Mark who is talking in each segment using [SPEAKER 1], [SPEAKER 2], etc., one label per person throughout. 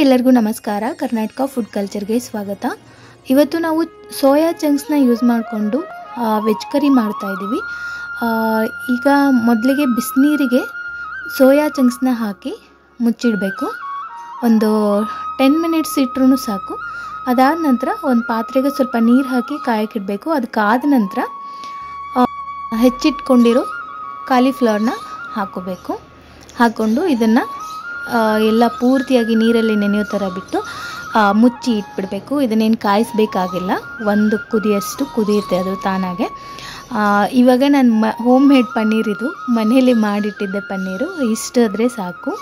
[SPEAKER 1] ಎಲ್ಲರಿಗೂ ನಮಸ್ಕಾರ. ಕರ್ನಾಟಕ ಫುಡ್ ಕಲ್ಚರ್ಗೆ ಸ್ವಾಗತ. ಇವತ್ತು ನಾವು ಸೋಯಾ ಚಂಕ್ಸ್ನ ಯೂಸ್ ಮಾಡಿಕೊಂಡು ವೆಜ್ ಕರಿ ಮಾಡ್ತಾ ಇದ್ದೀವಿ. ಈಗ ಮೊದಲಿಗೆ ಬಿಸಿನೀರಿಗೆ ಸೋಯಾ ಚಂಕ್ಸ್ನ ಹಾಕಿ ಮುಚ್ಚಿಡಬೇಕು. ಒಂದು ಟೆನ್ ಮಿನಿಟ್ಸ್ ಇಟ್ರೂ ಸಾಕು. ಅದಾದ ನಂತರ ಒಂದು ಪಾತ್ರೆಗೆ ಸ್ವಲ್ಪ ನೀರು ಹಾಕಿ ಕಾಯಕ್ಕಿಡಬೇಕು. ಅದಕ್ಕಾದ ನಂತರ ಹೆಚ್ಚಿಟ್ಕೊಂಡಿರೋ ಕಾಲಿಫ್ಲವರ್ನ ಹಾಕೋಬೇಕು. ಹಾಕ್ಕೊಂಡು ಇದನ್ನು ಎಲ್ಲ ಪೂರ್ತಿಯಾಗಿ ನೀರಲ್ಲಿ ನೆನೆಯೋ ಥರ ಬಿಟ್ಟು ಮುಚ್ಚಿ ಇಟ್ಬಿಡಬೇಕು. ಇದನ್ನೇನು ಕಾಯಿಸ್ಬೇಕಾಗಿಲ್ಲ. ಒಂದು ಕುದಿಯಷ್ಟು ಕುದಿಯುತ್ತೆ ಅದು ತಾನಾಗೆ. ಇವಾಗ ನಾನು ಮ ಹೋಮ್ ಮೇಡ್ ಪನ್ನೀರ್ ಇದು. ಮನೇಲಿ ಮಾಡಿಟ್ಟಿದ್ದೆ ಪನ್ನೀರು. ಇಷ್ಟಾದರೆ ಸಾಕು.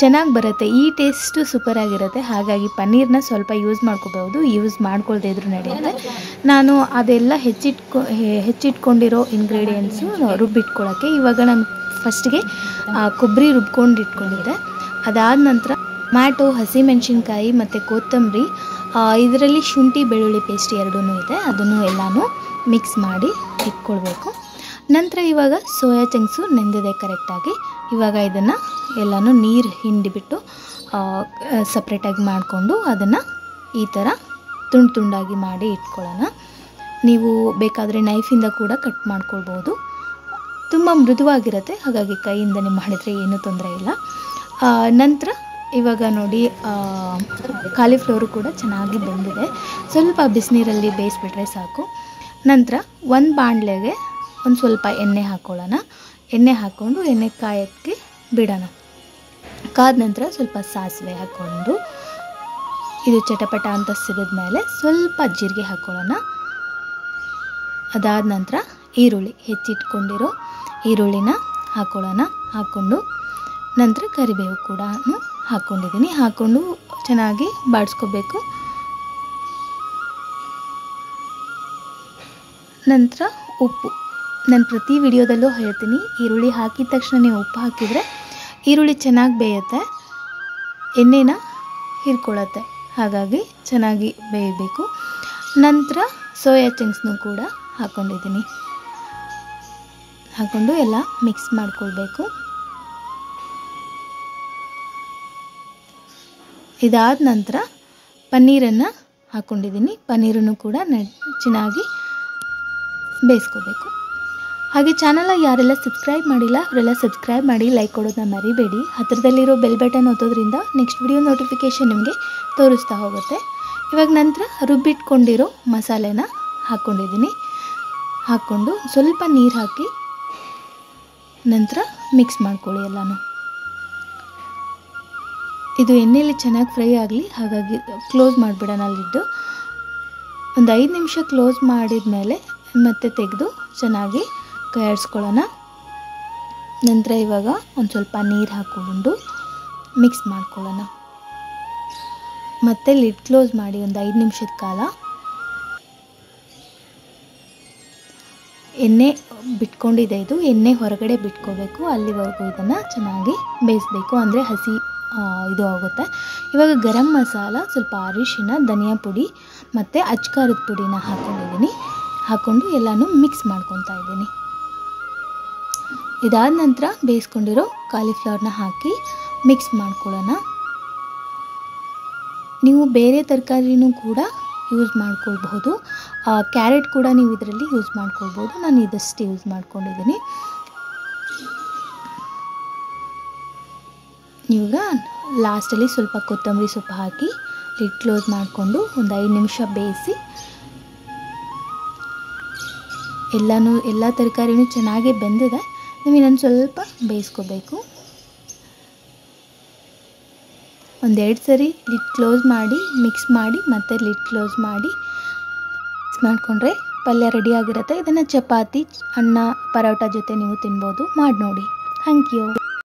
[SPEAKER 1] ಚೆನ್ನಾಗಿ ಬರುತ್ತೆ. ಈ ಟೇಸ್ಟು ಸೂಪರ್ ಆಗಿರುತ್ತೆ ಹಾಗಾಗಿ ಪನ್ನೀರ್ನ ಸ್ವಲ್ಪ ಯೂಸ್ ಮಾಡ್ಕೋಬಹುದು. ಯೂಸ್ ಮಾಡ್ಕೊಳ್ದೆ ಇದ್ರೂ ನಡೆಯುತ್ತೆ. ನಾನು ಅದೆಲ್ಲ ಹೆಚ್ಚಿಟ್ಕೊ ಹೆಚ್ಚಿಟ್ಕೊಂಡಿರೋ ಇಂಗ್ರೀಡಿಯೆಂಟ್ಸು ರುಬ್ಬಿಟ್ಕೊಳ್ಳೋಕ್ಕೆ ಇವಾಗ ನಾನು ಫಸ್ಟ್ಗೆ ಕೊಬ್ಬರಿ ರುಬ್ಕೊಂಡು ಇಟ್ಕೊಂಡಿದ್ದೆ. ಅದಾದ ನಂತರ ಟೊಮ್ಯಾಟೊ, ಹಸಿಮೆಣಸಿನ್ಕಾಯಿ ಮತ್ತು ಕೊತ್ತಂಬರಿ ಇದರಲ್ಲಿ ಶುಂಠಿ, ಬೆಳ್ಳುಳ್ಳಿ ಪೇಸ್ಟ್ ಎರಡೂ ಇದೆ. ಅದನ್ನು ಎಲ್ಲನೂ ಮಿಕ್ಸ್ ಮಾಡಿ ಇಟ್ಕೊಳ್ಬೇಕು. ನಂತರ ಇವಾಗ ಸೋಯಾ ಚಂಕ್ಸು ನೆಂದಿದೆ ಕರೆಕ್ಟಾಗಿ ಇವಾಗ ಇದನ್ನು ಎಲ್ಲನೂ ನೀರು ಹಿಂಡಿಬಿಟ್ಟು ಸಪ್ರೇಟಾಗಿ ಮಾಡಿಕೊಂಡು ಅದನ್ನು ಈ ಥರ ತುಂಡು ತುಂಡಾಗಿ ಮಾಡಿ ಇಟ್ಕೊಳ್ಳೋಣ. ನೀವು ಬೇಕಾದರೆ ನೈಫಿಂದ ಕೂಡ ಕಟ್ ಮಾಡ್ಕೊಳ್ಬೋದು. ತುಂಬ ಮೃದುವಾಗಿರುತ್ತೆ. ಹಾಗಾಗಿ ಕೈಯಿಂದನೇ ಮಾಡಿದರೆ ಏನೂ ತೊಂದರೆ ಇಲ್ಲ. ನಂತರ ಇವಾಗ ನೋಡಿ ಕಾಲಿಫ್ಲವರು ಕೂಡ ಚೆನ್ನಾಗಿ ಬೆಂದಿದೆ. ಸ್ವಲ್ಪ ಬಿಸಿನೀರಲ್ಲಿ ಬೇಯಿಸ್ಬಿಟ್ರೆ ಸಾಕು. ನಂತರ ಒಂದು ಬಾಣಲೆಗೆ ಒಂದು ಸ್ವಲ್ಪ ಎಣ್ಣೆ ಹಾಕ್ಕೊಳ್ಳೋಣ ಎಣ್ಣೆ ಹಾಕ್ಕೊಂಡು ಎಣ್ಣೆ ಕಾಯೋಕ್ಕೆ ಬಿಡೋಣ. ಕಾದ ನಂತರ ಸ್ವಲ್ಪ ಸಾಸಿವೆ ಹಾಕ್ಕೊಂಡು ಇದು ಚಟಪಟ ಅಂತ ಸಿಡಿದ ಮೇಲೆ ಸ್ವಲ್ಪ ಜೀರಿಗೆ ಹಾಕ್ಕೊಳ್ಳೋಣ ಅದಾದ ನಂತರ ಈರುಳ್ಳಿ ಹೆಚ್ಚಿಟ್ಕೊಂಡಿರೋ ಈರುಳ್ಳಿನ ಹಾಕ್ಕೊಳ್ಳೋಣ ಹಾಕ್ಕೊಂಡು ನಂತರ ಕರಿಬೇವು ಕೂಡ ಹಾಕ್ಕೊಂಡಿದ್ದೀನಿ. ಹಾಕ್ಕೊಂಡು ಚೆನ್ನಾಗಿ ಬಾಡಿಸ್ಕೋಬೇಕು. ನಂತರ ಉಪ್ಪು. ನಾನು ಪ್ರತಿ ವಿಡಿಯೋದಲ್ಲೂ ಹೇಳ್ತೀನಿ, ಈರುಳ್ಳಿ ಹಾಕಿದ ತಕ್ಷಣ ನೀವು ಉಪ್ಪು ಹಾಕಿದರೆ ಈರುಳ್ಳಿ ಚೆನ್ನಾಗಿ ಬೇಯುತ್ತೆ, ಎಣ್ಣೆನ ಹೀರ್ಕೊಳ್ಳುತ್ತೆ. ಹಾಗಾಗಿ ಚೆನ್ನಾಗಿ ಬೇಯಬೇಕು. ನಂತರ ಸೋಯಾ ಚಂಕ್ಸ್ನು ಕೂಡ ಹಾಕ್ಕೊಂಡಿದ್ದೀನಿ. ಹಾಕ್ಕೊಂಡು ಎಲ್ಲ ಮಿಕ್ಸ್ ಮಾಡ್ಕೊಳ್ಬೇಕು. ಇದಾದ ನಂತರ ಪನ್ನೀರನ್ನು ಹಾಕ್ಕೊಂಡಿದ್ದೀನಿ ಪನ್ನೀರನ್ನು ಕೂಡ ನ, ಚೆನ್ನಾಗಿ ಬೇಯಿಸ್ಕೋಬೇಕು. ಹಾಗೆ ಚಾನಲ ಯಾರೆಲ್ಲ ಸಬ್ಸ್ಕ್ರೈಬ್ ಮಾಡಿಲ್ಲ, ಅವರೆಲ್ಲ ಸಬ್ಸ್ಕ್ರೈಬ್ ಮಾಡಿ ಲೈಕ್ ಕೊಡೋದನ್ನ ಮರಿಬೇಡಿ. ಹತ್ತಿರದಲ್ಲಿರೋ ಬೆಲ್ ಬಟನ್ ಒತ್ತೋದ್ರಿಂದ ನೆಕ್ಸ್ಟ್ ವಿಡಿಯೋ ನೋಟಿಫಿಕೇಷನ್ ನಿಮಗೆ ತೋರಿಸ್ತಾ ಹೋಗುತ್ತೆ. ಇವಾಗ ನಂತರ ರುಬ್ಬಿಟ್ಕೊಂಡಿರೋ ಮಸಾಲೆನ ಹಾಕ್ಕೊಂಡಿದ್ದೀನಿ ಹಾಕ್ಕೊಂಡು ಸ್ವಲ್ಪ ನೀರು ಹಾಕಿ ನಂತರ ಮಿಕ್ಸ್ ಮಾಡ್ಕೊಳ್ಳಿ ಎಲ್ಲನೂ. ಇದು ಎಣ್ಣೆಯಲ್ಲಿ ಚೆನ್ನಾಗಿ ಫ್ರೈ ಆಗಲಿ, ಹಾಗಾಗಿ ಕ್ಲೋಸ್ ಮಾಡಿಬಿಡೋಣ ಲಿಡ್ಡು ಒಂದು ಐದು ನಿಮಿಷ ಕ್ಲೋಸ್ ಮಾಡಿದ ಮೇಲೆ ಮತ್ತೆ ತೆಗೆದು ಚೆನ್ನಾಗಿ ಕೈಯಾಡಿಸ್ಕೊಳ್ಳೋಣ. ನಂತರ ಇವಾಗ ಒಂದು ಸ್ವಲ್ಪ ನೀರು ಹಾಕ್ಕೊಂಡು ಮಿಕ್ಸ್ ಮಾಡ್ಕೊಳ್ಳೋಣ. ಮತ್ತೆ ಲಿಡ್ ಕ್ಲೋಸ್ ಮಾಡಿ ಒಂದು ಐದು ನಿಮಿಷದ ಕಾಲ ಎಣ್ಣೆ ಬಿಟ್ಕೊಂಡಿದೆ ಇದು. ಎಣ್ಣೆ ಹೊರಗಡೆ ಬಿಟ್ಕೋಬೇಕು. ಅಲ್ಲಿವರೆಗೂ ಇದನ್ನು ಚೆನ್ನಾಗಿ ಬೇಯಿಸ್ಬೇಕು. ಅಂದರೆ ಹಸಿ ಇದು ಆಗುತ್ತೆ. ಇವಾಗ ಗರಂ ಮಸಾಲ, ಸ್ವಲ್ಪ ಅರಿಶಿನ ಧನಿಯಾ ಪುಡಿ ಮತ್ತು ಅಚ್ಕಾರದ ಪುಡಿನ ಹಾಕ್ಕೊಂಡಿದ್ದೀನಿ ಹಾಕ್ಕೊಂಡು ಎಲ್ಲನೂ ಮಿಕ್ಸ್ ಮಾಡ್ಕೊತಾ ಇದ್ದೀನಿ. ಇದಾದ ನಂತರ ಬೇಯಿಸ್ಕೊಂಡಿರೋ ಕಾಲಿಫ್ಲವರ್ನ ಹಾಕಿ ಮಿಕ್ಸ್ ಮಾಡ್ಕೊಳ್ಳೋಣ. ನೀವು ಬೇರೆ ತರಕಾರಿನೂ ಕೂಡ ಯೂಸ್ ಮಾಡ್ಕೊಳ್ಬಹುದು. ಕ್ಯಾರೆಟ್ ಕೂಡ ನೀವು ಇದರಲ್ಲಿ ಯೂಸ್ ಮಾಡ್ಕೊಳ್ಬೋದು ನಾನು ಇದಷ್ಟು ಯೂಸ್ ಮಾಡ್ಕೊಂಡಿದ್ದೀನಿ. ಇವಾಗ ಲಾಸ್ಟಲ್ಲಿ ಸ್ವಲ್ಪ ಕೊತ್ತಂಬರಿ ಸೊಪ್ಪು ಹಾಕಿ ಲಿಟ್ ಕ್ಲೋಸ್ ಮಾಡಿಕೊಂಡು ಒಂದು ಐದು ನಿಮಿಷ ಬೇಯಿಸಿ, ಎಲ್ಲನೂ, ಎಲ್ಲ ತರಕಾರಿನೂ ಚೆನ್ನಾಗಿ ಬೆಂದಿದೆ. ನೀವು ಇನ್ನೊಂದು ಸ್ವಲ್ಪ ಬೇಯಿಸ್ಕೋಬೇಕು. ಒಂದೆರಡು ಸರಿ ಲಿಡ್ ಕ್ಲೋಸ್ ಮಾಡಿ ಮಿಕ್ಸ್ ಮಾಡಿ, ಮತ್ತೆ ಲಿಡ್ ಕ್ಲೋಸ್ ಮಾಡಿ ಮಿಕ್ಸ್ ಮಾಡಿಕೊಂಡ್ರೆ ಪಲ್ಯ ರೆಡಿ ಆಗಿರುತ್ತೆ. ಇದನ್ನು ಚಪಾತಿ, ಅನ್ನ, ಪರೋಟ ಜೊತೆ ನೀವು ತಿನ್ಬೋದು. ಮಾಡಿ ನೋಡಿ ಥ್ಯಾಂಕ್ ಯು